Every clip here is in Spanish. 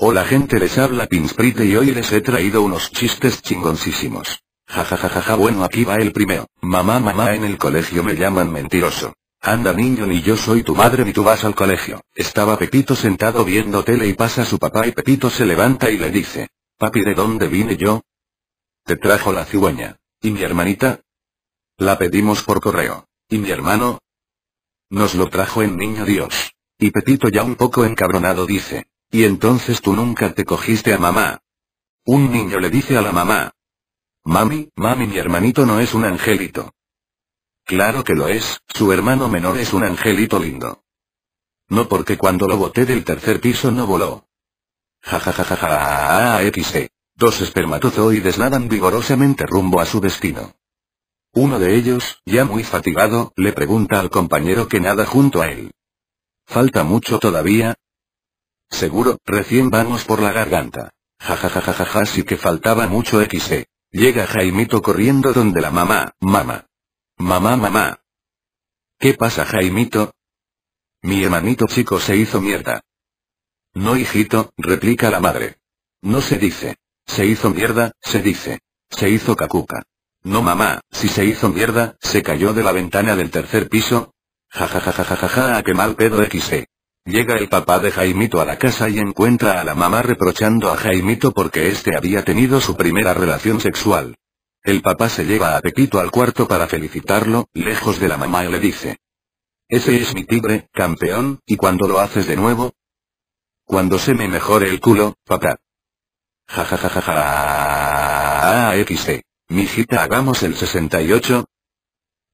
Hola gente les habla Pinsprite y hoy les he traído unos chistes chingoncísimos. Ja ja ja ja ja bueno aquí va el primero. Mamá mamá en el colegio me llaman mentiroso. Anda niño ni yo soy tu madre ni tú vas al colegio. Estaba Pepito sentado viendo tele y pasa su papá y Pepito se levanta y le dice. Papi ¿de dónde vine yo? Te trajo la cigüeña. ¿Y mi hermanita? La pedimos por correo. ¿Y mi hermano? Nos lo trajo en niño Dios. Y Pepito ya un poco encabronado dice. Y entonces tú nunca te cogiste a mamá. Un niño le dice a la mamá. Mami, mami mi hermanito no es un angelito. Claro que lo es, su hermano menor es un angelito lindo. No porque cuando lo boté del tercer piso no voló. Ja ja ja ja ja XE. Dos espermatozoides nadan vigorosamente rumbo a su destino. Uno de ellos, ya muy fatigado, le pregunta al compañero que nada junto a él. ¿Falta mucho todavía? Seguro, recién vamos por la garganta. Ja ja ja ja ja ja sí que faltaba mucho XE. Llega Jaimito corriendo donde la mamá, mamá. Mamá mamá. ¿Qué pasa Jaimito? Mi hermanito chico se hizo mierda. No hijito, replica la madre. No se dice. Se hizo mierda, se dice. Se hizo cacuca. No mamá, si se hizo mierda, se cayó de la ventana del tercer piso. Ja ja ja ja ja ja ja, a qué mal pedo XE. Llega el papá de Jaimito a la casa y encuentra a la mamá reprochando a Jaimito porque éste había tenido su primera relación sexual. El papá se lleva a Pepito al cuarto para felicitarlo, lejos de la mamá y le dice. Ese es mi tigre, campeón, ¿y cuando lo haces de nuevo? Cuando se me mejore el culo, papá. Ja ja ja ja ja. XD. Mijita hagamos el 68.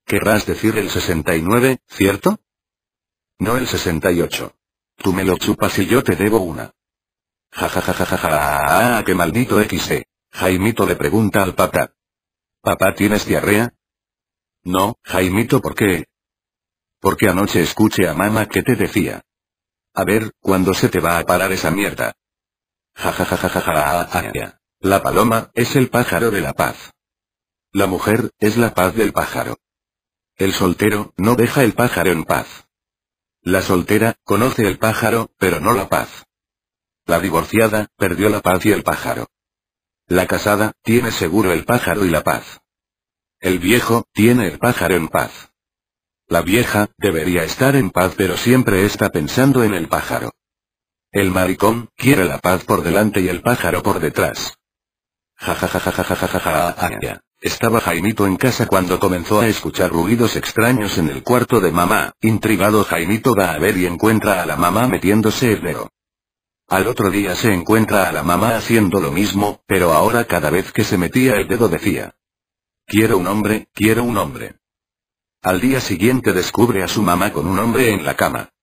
Querrás decir el 69, ¿cierto? No el 68. Tú me lo chupas y yo te debo una. Ja ja ja ja ja ja. qué maldito XD. Jaimito le pregunta al papá. ¿Papá tienes diarrea? No, Jaimito, ¿por qué? Porque anoche escuché a mamá que te decía. A ver, ¿cuándo se te va a parar esa mierda? Ja ja ja ja ja ja. La paloma, es el pájaro de la paz. La mujer, es la paz del pájaro. El soltero, no deja el pájaro en paz. La soltera, conoce el pájaro, pero no la paz. La divorciada, perdió la paz y el pájaro. La casada, tiene seguro el pájaro y la paz. El viejo, tiene el pájaro en paz. La vieja, debería estar en paz pero siempre está pensando en el pájaro. El maricón, quiere la paz por delante y el pájaro por detrás. Ja ja ja ja ja ja ja ja ja Estaba Jaimito en casa cuando comenzó a escuchar ruidos extraños en el cuarto de mamá. Intrigado Jaimito va a ver y encuentra a la mamá metiéndose el dedo. Al otro día se encuentra a la mamá haciendo lo mismo, pero ahora cada vez que se metía el dedo decía. Quiero un hombre, quiero un hombre. Al día siguiente descubre a su mamá con un hombre en la cama.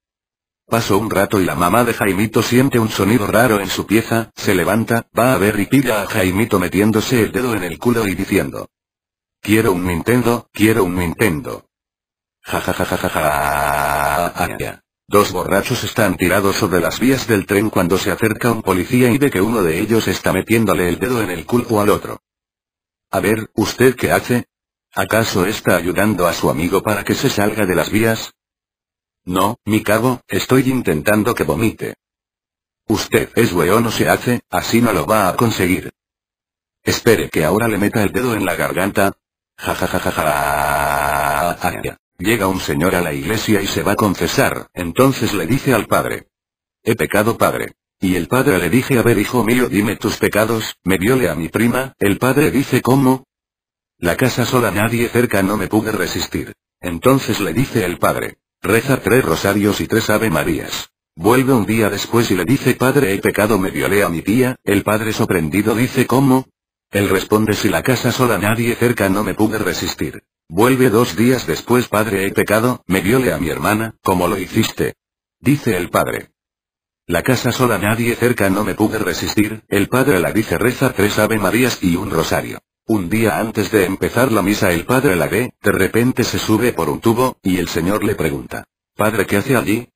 Pasó un rato y la mamá de Jaimito siente un sonido raro en su pieza, se levanta, va a ver y pilla a Jaimito metiéndose el dedo en el culo y diciendo. Quiero un Nintendo, quiero un Nintendo. Ja. Dos borrachos están tirados sobre las vías del tren cuando se acerca un policía y ve que uno de ellos está metiéndole el dedo en el culo al otro. A ver, ¿usted qué hace? ¿Acaso está ayudando a su amigo para que se salga de las vías? No, mi cabo, estoy intentando que vomite. Usted es weón o se hace, así no lo va a conseguir. Espere que ahora le meta el dedo en la garganta. Ja ja ja ja ja. Llega un señor a la iglesia y se va a confesar, entonces le dice al padre. He pecado padre. Y el padre le dice a ver hijo mío dime tus pecados, me viole a mi prima, el padre dice ¿cómo? La casa sola nadie cerca no me pude resistir. Entonces le dice el padre. Reza tres rosarios y tres ave marías. Vuelve un día después y le dice padre he pecado me violé a mi tía, el padre sorprendido dice ¿cómo? Él responde si la casa sola nadie cerca no me pude resistir. Vuelve dos días después padre he pecado, me viole a mi hermana, ¿cómo lo hiciste? Dice el padre. La casa sola nadie cerca no me pude resistir, el padre la dice reza tres ave marías y un rosario. Un día antes de empezar la misa el padre la ve, de repente se sube por un tubo, y el señor le pregunta. Padre ¿qué hace allí?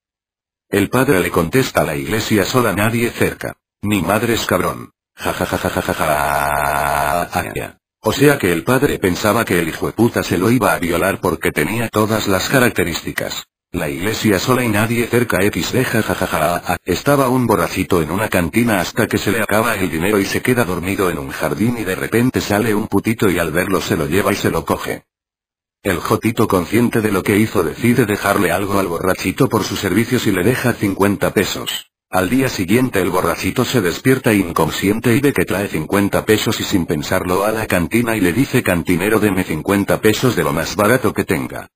El padre le contesta la iglesia sola nadie cerca. Ni madres cabrón. Ja. O sea que el padre pensaba que el hijo de puta se lo iba a violar porque tenía todas las características. La iglesia sola y nadie cerca xd jajajaja. Estaba un borrachito en una cantina hasta que se le acaba el dinero y se queda dormido en un jardín y de repente sale un putito y al verlo se lo lleva y se lo coge. El jotito consciente de lo que hizo decide dejarle algo al borrachito por sus servicios y le deja 50 pesos. Al día siguiente el borrachito se despierta inconsciente y ve que trae 50 pesos y sin pensarlo a la cantina y le dice cantinero deme 50 pesos de lo más barato que tenga.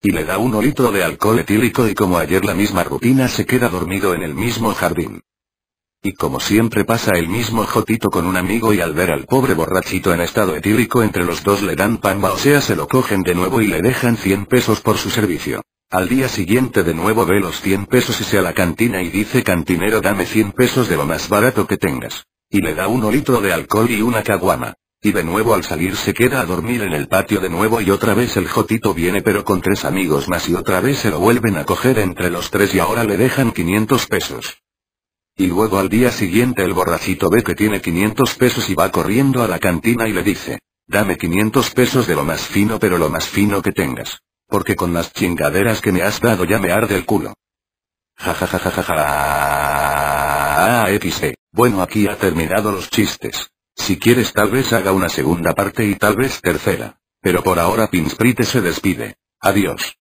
Y le da un litro de alcohol etílico y como ayer la misma rutina se queda dormido en el mismo jardín. Y como siempre pasa el mismo jotito con un amigo y al ver al pobre borrachito en estado etílico entre los dos le dan pamba o sea se lo cogen de nuevo y le dejan 100 pesos por su servicio. Al día siguiente de nuevo ve los 100 pesos y se a la cantina y dice cantinero dame 100 pesos de lo más barato que tengas. Y le da un litro de alcohol y una caguama. Y de nuevo al salir se queda a dormir en el patio de nuevo y otra vez el Jotito viene pero con tres amigos más y otra vez se lo vuelven a coger entre los tres y ahora le dejan 500 pesos. Y luego al día siguiente el borrachito ve que tiene 500 pesos y va corriendo a la cantina y le dice, dame 500 pesos de lo más fino pero lo más fino que tengas. Porque con las chingaderas que me has dado ya me arde el culo. Jajajajaja. Ah, XD. Bueno aquí ha terminado los chistes. Si quieres tal vez haga una segunda parte y tal vez tercera. Pero por ahora Pinsprite se despide. Adiós.